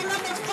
Fernando.